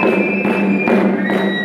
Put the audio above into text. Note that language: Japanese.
フフフフ。